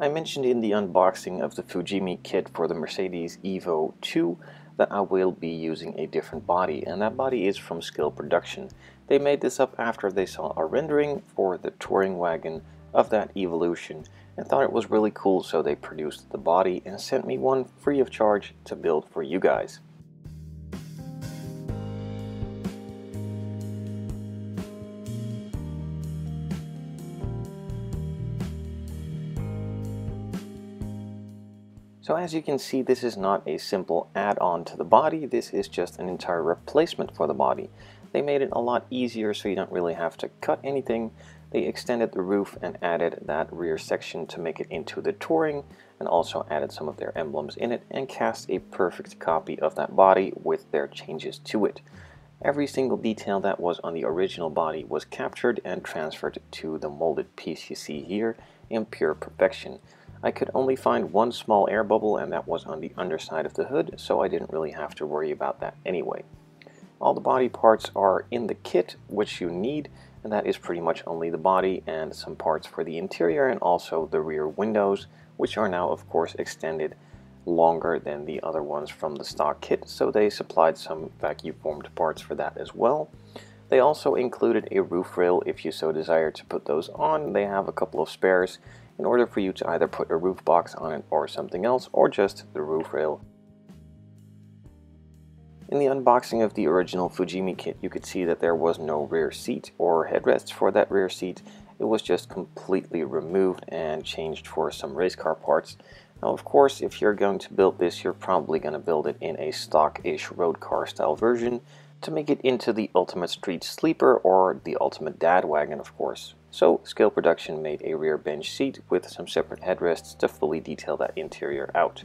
I mentioned in the unboxing of the Fujimi kit for the Mercedes Evo 2 that I will be using a different body and that body is from Scale Production. They made this up after they saw a rendering for the touring wagon of that Evolution and thought it was really cool so they produced the body and sent me one free of charge to build for you guys. So as you can see, this is not a simple add-on to the body, this is just an entire replacement for the body. They made it a lot easier so you don't really have to cut anything. They extended the roof and added that rear section to make it into the Touring and also added some of their emblems in it and cast a perfect copy of that body with their changes to it. Every single detail that was on the original body was captured and transferred to the molded piece you see here in pure perfection. I could only find one small air bubble and that was on the underside of the hood, so I didn't really have to worry about that anyway. All the body parts are in the kit, which you need, and that is pretty much only the body and some parts for the interior and also the rear windows, which are now of course extended longer than the other ones from the stock kit, so they supplied some vacuum formed parts for that as well. They also included a roof rail if you so desire to put those on. They have a couple of spares in order for you to either put a roof box on it or something else or just the roof rail. In the unboxing of the original Fujimi kit you could see that there was no rear seat or headrests for that rear seat. It was just completely removed and changed for some race car parts. Now of course if you're going to build this you're probably going to build it in a stock-ish road car style version to make it into the ultimate street sleeper or the ultimate dad wagon of course. So Scale Production made a rear bench seat with some separate headrests to fully detail that interior out.